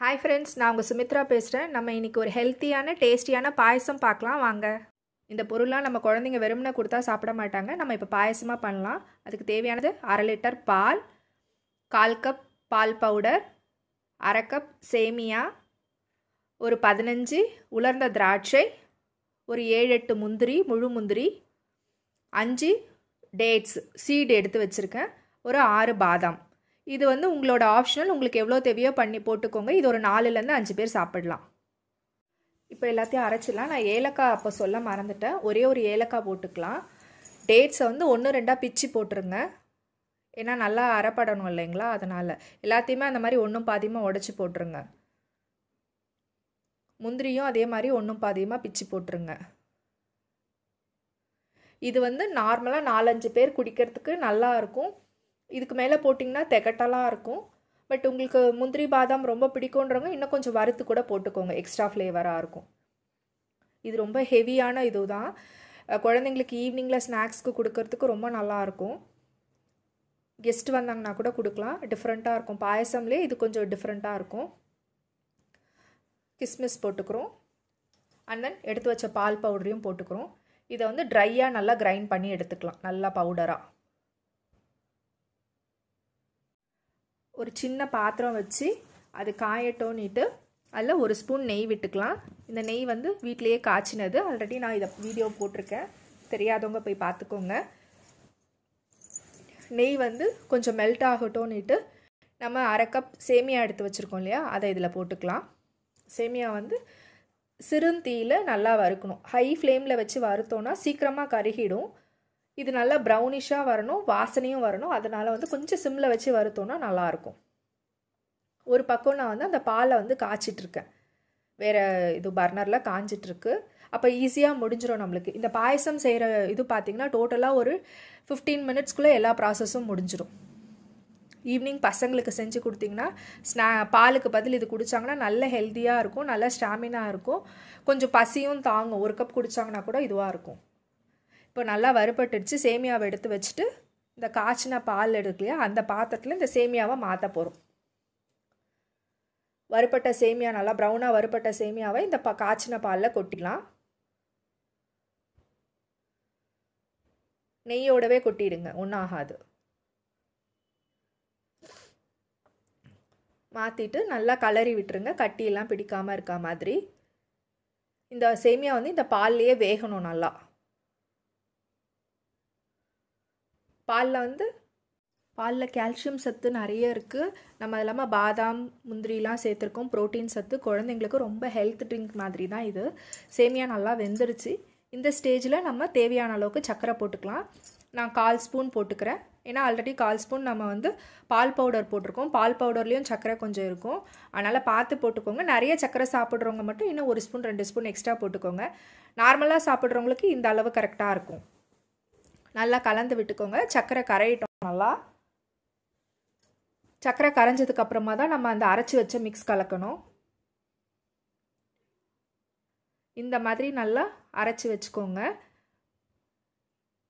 Hi friends நான் உங்கள் சுமித்ரா பேசுகிறேன் நம்ம இன்றைக்கி ஒரு ஹெல்த்தியான டேஸ்டியான பாயசம் பார்க்கலாம். வாங்க. இந்த பொருளெலாம் நம்ம குழந்தைங்க வெறும்னா கொடுத்தா சாப்பிட மாட்டாங்க. நம்ம இப்போ பாயசமாக பண்ணலாம். அதுக்கு தேவையானது அரை லிட்டர் பால் கால் கப் பால் பவுடர் அரை கப் சேமியா ஒரு பதினஞ்சு உலர்ந்த திராட்சை ஒரு ஏழு எட்டு முந்திரி முழு முந்திரி அஞ்சு டேட்ஸ் சீடு எடுத்து வச்சுருக்கேன். ஒரு ஆறு பாதாம். இது வந்து உங்களோட ஆப்ஷனல் உங்களுக்கு எவ்வளோ தேவையோ பண்ணி போட்டுக்கோங்க. இது ஒரு நாலுலேருந்து அஞ்சு பேர் சாப்பிடலாம். இப்போ எல்லாத்தையும் அரைச்சிடலாம். நான் ஏலக்காய் அப்போ சொல்ல மறந்துட்டேன். ஒரே ஒரு ஏலக்காய் போட்டுக்கலாம். டேட்ஸை வந்து ஒன்று ரெண்டாக பிச்சு போட்டுருங்க. ஏன்னா நல்லா அரைப்படணும் இல்லைங்களா? அதனால். எல்லாத்தையுமே அந்த மாதிரி ஒன்றும் பாதியமாக உடச்சி போட்டுருங்க. முந்திரியும் அதே மாதிரி ஒன்றும் பாதியமாக பிச்சு போட்டுருங்க. இது வந்து நார்மலாக நாலஞ்சு பேர் குடிக்கிறதுக்கு நல்லா இருக்கும். இதுக்கு மேலே போட்டிங்கன்னா திகட்டலாம் இருக்கும். பட் உங்களுக்கு முந்திரி பாதாம் ரொம்ப பிடிக்குன்றவங்க இன்னும் கொஞ்சம் வறுத்து கூட போட்டுக்கோங்க. எக்ஸ்ட்ரா ஃப்ளேவராக இருக்கும். இது ரொம்ப ஹெவியான இது தான் குழந்தைங்களுக்கு ஈவினிங்கில் ஸ்நாக்ஸ்க்கு கொடுக்கறதுக்கு ரொம்ப நல்லாயிருக்கும் கெஸ்ட் வந்தாங்கன்னா கூட கொடுக்கலாம். டிஃப்ரெண்ட்டாக இருக்கும். பாயசம்லேயே இது கொஞ்சம் டிஃப்ரெண்ட்டாக இருக்கும். கிஸ்மிஸ் போட்டுக்கிறோம். அண்ட் தென் எடுத்து வச்ச பால் பவுடரையும் போட்டுக்கிறோம். இதை வந்து ட்ரையாக நல்லா கிரைண்ட் பண்ணி எடுத்துக்கலாம். நல்லா பவுடராக ஒரு சின்ன பாத்திரம் வச்சு அது காயட்டோன்னிட்டு அதில் ஒரு ஸ்பூன் நெய் விட்டுக்கலாம். இந்த நெய் வந்து வீட்டிலையே காய்ச்சினது. ஆல்ரெடி நான் இதை வீடியோ போட்டிருக்கேன். தெரியாதவங்க போய் பார்த்துக்கோங்க நெய் வந்து கொஞ்சம் மெல்ட் ஆகட்டோன்னிட்டு நம்ம அரை கப் சேமியா எடுத்து வச்சுருக்கோம் இல்லையா? அதை இதில் போட்டுக்கலாம். சேமியா வந்து சிறுந்தீயில் நல்லா வறுக்கணும். ஹை ஃப்ளேமில் வச்சு வறுத்தோன்னா சீக்கிரமாக கருகிடும். இது நல்லா ப்ரௌனிஷாக வரணும் வாசனையும் வரணும். அதனால் வந்து கொஞ்சம் சிம்மில் வச்சு வறுத்தோன்னா நல்லாயிருக்கும். ஒரு பக்கம் நான் வந்து அந்த பாலை வந்து காய்ச்சிட்ருக்கேன். வேறு இது பர்னரில் காஞ்சிட்ருக்கு. அப்போ ஈஸியாக முடிஞ்சிடும் நம்மளுக்கு. இந்த பாயசம் செய்கிற இது பார்த்திங்கன்னா டோட்டலாக ஒரு ஃபிஃப்டீன் மினிட்ஸ்க்குள்ளே எல்லா ப்ராசஸும் முடிஞ்சிடும் ஈவினிங் பசங்களுக்கு செஞ்சு கொடுத்தீங்கன்னா ஸ்நா பாலுக்கு பதில் இது குடித்தாங்கன்னா நல்ல ஹெல்த்தியாக இருக்கும் நல்ல ஸ்டாமினா இருக்கும். கொஞ்சம் பசியும் தாங்கும். ஒரு கப் குடித்தாங்கன்னா கூட இதுவாக இருக்கும். இப்போ நல்லா வறுபட்டுடுச்சு. சேமியாவை எடுத்து வச்சுட்டு இந்த காய்ச்சின பால் எடுக்கலையா அந்த பாத்திரத்தில் இந்த சேமியாவை மாற்ற போகிறோம் வறுப்பட்ட சேமியா நல்லா ப்ரௌனாக வறுப்பட்ட சேமியாவை இந்த ப காய்ச்சின பாலில் கொட்டிக்கலாம் நெய்யோடவே கொட்டிடுங்க ஒன்றும் ஆகாது. மாற்றிட்டு நல்லா கலரி விட்டுருங்க கட்டியெல்லாம் பிடிக்காமல் இருக்கா மாதிரி. இந்த சேமியா வந்து இந்த பால்லையே வேகணும் நல்லா. பாலில் வந்து பாலில் கால்சியம் சத்து நிறைய இருக்குது நம்ம அது இல்லாமல் பாதாம் முந்திரிலாம் சேர்த்துருக்கோம். ப்ரோட்டீன் சத்து குழந்தைங்களுக்கு ரொம்ப ஹெல்த் ட்ரிங்க் மாதிரி தான் இது. சேமியா நல்லா வெந்துருச்சு. இந்த ஸ்டேஜில் நம்ம தேவையான அளவுக்கு சர்க்கரை போட்டுக்கலாம். நான் கால் ஸ்பூன் போட்டுக்கிறேன். ஏன்னா ஆல்ரெடி கால் ஸ்பூன் நம்ம வந்து பால் பவுடர் போட்டிருக்கோம். பால் பவுடர்லேயும் சர்க்கரை கொஞ்சம் இருக்கும். அதனால் பார்த்து போட்டுக்கோங்க. நிறைய சர்க்கரை சாப்பிட்றவங்க மட்டும் இன்னும் ஒரு ஸ்பூன் ரெண்டு ஸ்பூன் எக்ஸ்ட்ரா போட்டுக்கோங்க. நார்மலாக சாப்பிட்றவங்களுக்கு இந்த அளவு கரெக்டாக இருக்கும். நல்லா கலந்து விட்டுக்கோங்க. சர்க்கரை கரையிட்டோம் நல்லா. சர்க்கரை கரைஞ்சதுக்கு அப்புறமா தான் நம்ம அந்த அரைச்சி வச்ச மிக்ஸ் கலக்கணும். இந்த மாதிரி நல்லா அரைச்சி வச்சுக்கோங்க.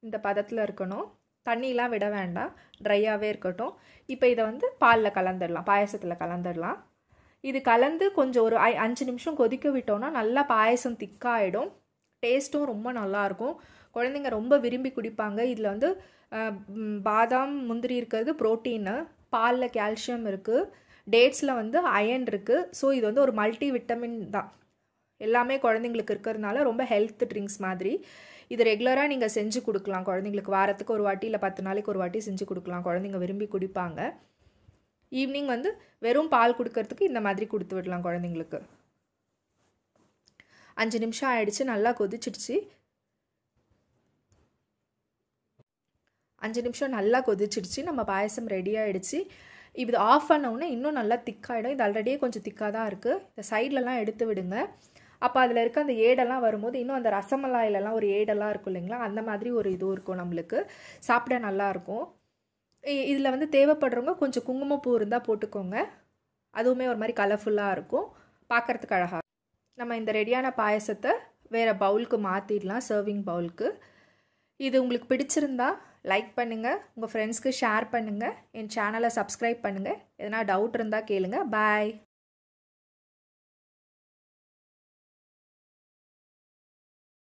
இந்த பதத்தில் இருக்கணும். தண்ணியெலாம் விட வேண்டாம். ட்ரையாகவே இருக்கட்டும். இப்போ இதை வந்து பாலில் கலந்துடலாம். பாயசத்தில் கலந்துடலாம். இது கலந்து கொஞ்சம் ஒரு ஐ அஞ்சு நிமிஷம் கொதிக்க விட்டோம்னா நல்லா பாயசம் திக்காயிடும். டேஸ்ட்டும் ரொம்ப நல்லாயிருக்கும். குழந்தைங்க ரொம்ப விரும்பி குடிப்பாங்க. இதில் வந்து பாதாம் முந்திரி இருக்கிறது ப்ரோட்டீனு பாலில் கால்சியம் இருக்குது டேட்ஸில் வந்து அயன் இருக்குது ஸோ இது வந்து ஒரு மல்டி விட்டமின் தான். எல்லாமே குழந்தைங்களுக்கு இருக்கிறதுனால ரொம்ப ஹெல்த் ட்ரிங்க்ஸ் மாதிரி. இது ரெகுலராக நீங்கள் செஞ்சு கொடுக்கலாம். குழந்தைங்களுக்கு வாரத்துக்கு ஒரு வாட்டி இல்லை பத்து நாளைக்கு ஒரு வாட்டி செஞ்சு கொடுக்கலாம். குழந்தைங்க விரும்பி குடிப்பாங்க. ஈவினிங் வந்து வெறும் பால் கொடுக்கறதுக்கு இந்த மாதிரி கொடுத்து விடலாம் குழந்தைங்களுக்கு. அஞ்சு நிமிஷம் ஆயிடுச்சு நல்லா கொதிச்சிடுச்சு. அஞ்சு நிமிஷம் நல்லா கொதிச்சிடுச்சு நம்ம பாயசம் ரெடி ஆகிடுச்சு இது ஆஃப் பண்ணவுடனே இன்னும் நல்லா திக்காகிடும் இது ஆல்ரெடியே கொஞ்சம் திக்காக தான் இருக்குது இந்த சைட்லலாம் எடுத்து விடுங்க. அப்போ அதில் இருக்க அந்த ஏடெல்லாம் வரும்போது இன்னும் அந்த ரசமலாயிலலாம் ஒரு ஏடெல்லாம் இருக்கும் இல்லைங்களா? அந்த மாதிரி ஒரு இதுவும் இருக்கும் நம்மளுக்கு. சாப்பிட நல்லாயிருக்கும் இதில் வந்து தேவைப்படுறவங்க கொஞ்சம் குங்குமப்பூ இருந்தால் போட்டுக்கோங்க. அதுவுமே ஒரு மாதிரி கலர்ஃபுல்லாக இருக்கும். பார்க்குறதுக்கு அழகாக நம்ம இந்த ரெடியான பாயசத்தை வேறு பவுலுக்கு மாற்றிடலாம் சர்விங் பவுலுக்கு. இது உங்களுக்கு பிடிச்சிருந்தா லைக் பண்ணுங்கள் உங்கள் ஃப்ரெண்ட்ஸ்க்கு ஷேர் பண்ணுங்கள் என் சேனலை சப்ஸ்கிரைப் பண்ணுங்கள் எதனா டவுட் இருந்தால் கேளுங்கள் பாய்